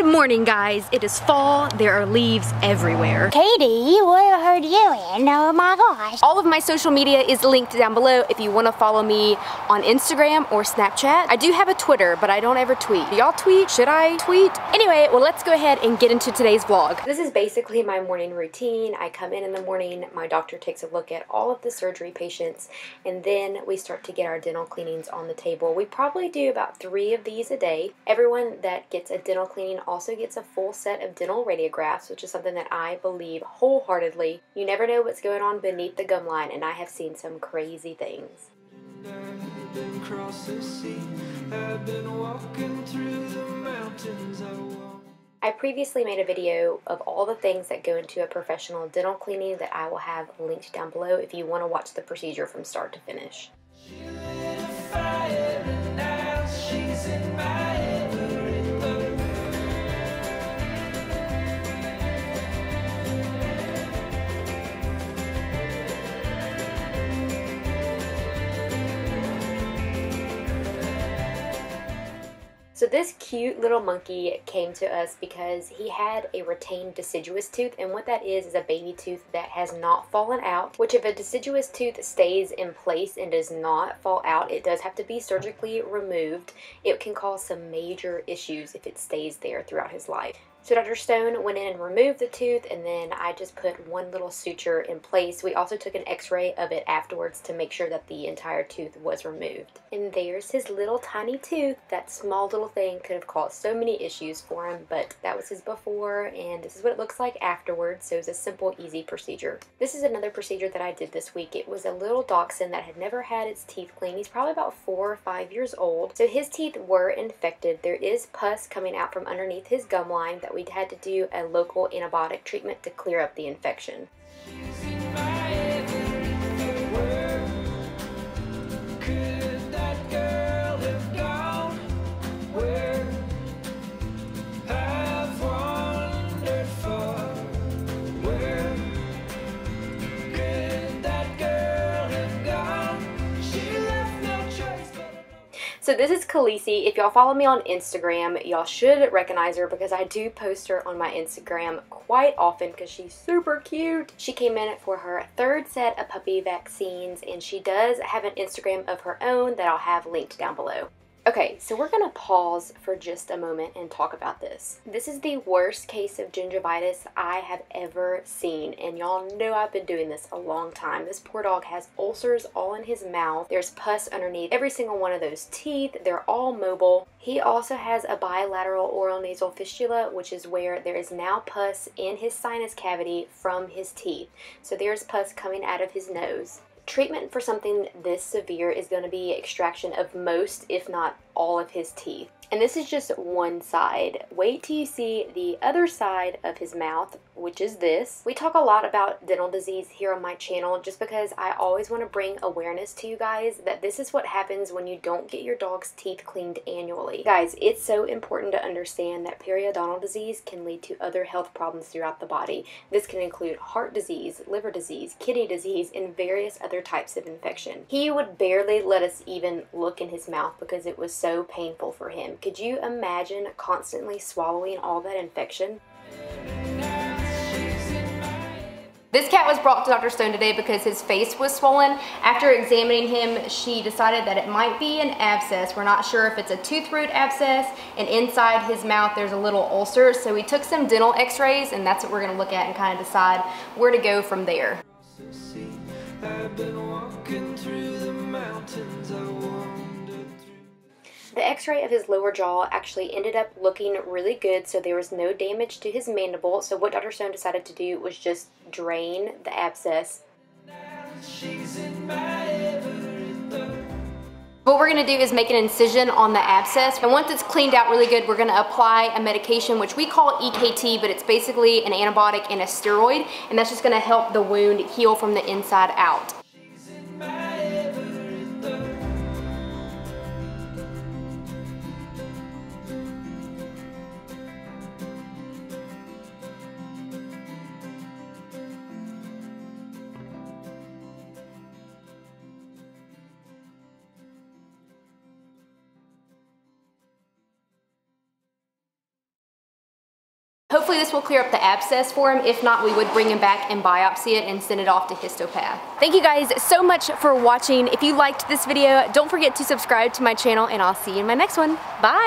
Good morning, guys. It is fall. There are leaves everywhere. Katie, what are you doing? Oh my gosh. All of my social media is linked down below if you want to follow me on Instagram or Snapchat. I do have a Twitter, but I don't ever tweet. Y'all tweet? Should I tweet? Anyway, well, let's go ahead and get into today's vlog. This is basically my morning routine. I come in in the morning, my doctor takes a look at all of the surgery patients, and then we start to get our dental cleanings on the table. We probably do about three of these a day. Everyone that gets a dental cleaning also gets a full set of dental radiographs, which is something that I believe wholeheartedly. You never know what's going on beneath the gum line, and I have seen some crazy things. I previously made a video of all the things that go into a professional dental cleaning that I will have linked down below if you want to watch the procedure from start to finish. So this cute little monkey came to us because he had a retained deciduous tooth and what that is is a baby tooth that has not fallen out which if a deciduous tooth stays in place and does not fall out it does have to be surgically removed. It can cause some major issues if it stays there throughout his life. So Dr. Stone went in and removed the tooth and then I just put one little suture in place. We also took an x-ray of it afterwards to make sure that the entire tooth was removed. And there's his little tiny tooth. That small little thing could have caused so many issues for him, but that was his before and this is what it looks like afterwards. So it was a simple, easy procedure. This is another procedure that I did this week. It was a little dachshund that had never had its teeth cleaned. He's probably about four or five years old. So his teeth were infected. There is pus coming out from underneath his gum line that that we had to do a local antibiotic treatment to clear up the infection. So this is Khaleesi. If y'all follow me on Instagram, y'all should recognize her because I do post her on my Instagram quite often because she's super cute. She came in for her third set of puppy vaccines and she does have an Instagram of her own that I'll have linked down below. Okay, so we're to pause for just a moment and talk about this. This is the worst case of gingivitis I have ever seen, and y'all know I've been doing this a long time. This poor dog has ulcers all in his mouth. There's pus underneath every single one of those teeth. They're all mobile. He also has a bilateral oral nasal fistula, which is where there is now pus in his sinus cavity from his teeth. So there's pus coming out of his nose. Treatment for something this severe is going to be extraction of most, if not all of his teeth. And this is just one side. Wait till you see the other side of his mouth, which is this. We talk a lot about dental disease here on my channel just because I always want to bring awareness to you guys that this is what happens when you don't get your dog's teeth cleaned annually. Guys, it's so important to understand that periodontal disease can lead to other health problems throughout the body. This can include heart disease, liver disease, kidney disease, and various other types of infection. He would barely let us even look in his mouth because it was so painful for him. Could you imagine constantly swallowing all that infection? This cat was brought to Dr. Stone today because his face was swollen. After examining him, she decided that it might be an abscess. We're not sure if it's a tooth root abscess, and inside his mouth there's a little ulcer. So we took some dental x-rays, and that's what we're gonna look at and kind of decide where to go from there. The x-ray of his lower jaw actually ended up looking really good, so there was no damage to his mandible. So what Dr. Stone decided to do was just drain the abscess. What we're going to do is make an incision on the abscess and once it's cleaned out really good we're going to apply a medication which we call EKT but it's basically an antibiotic and a steroid and that's just going to help the wound heal from the inside out. Hopefully this will clear up the abscess for him. If not, we would bring him back and biopsy it and send it off to histopath. Thank you guys so much for watching. If you liked this video, don't forget to subscribe to my channel and I'll see you in my next one. Bye!